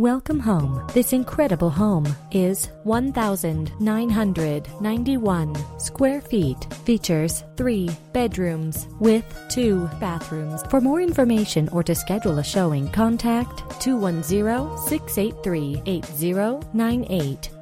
Welcome home. This incredible home is 1,991 square feet. Features three bedrooms with two bathrooms. For more information or to schedule a showing, contact 210 683 8098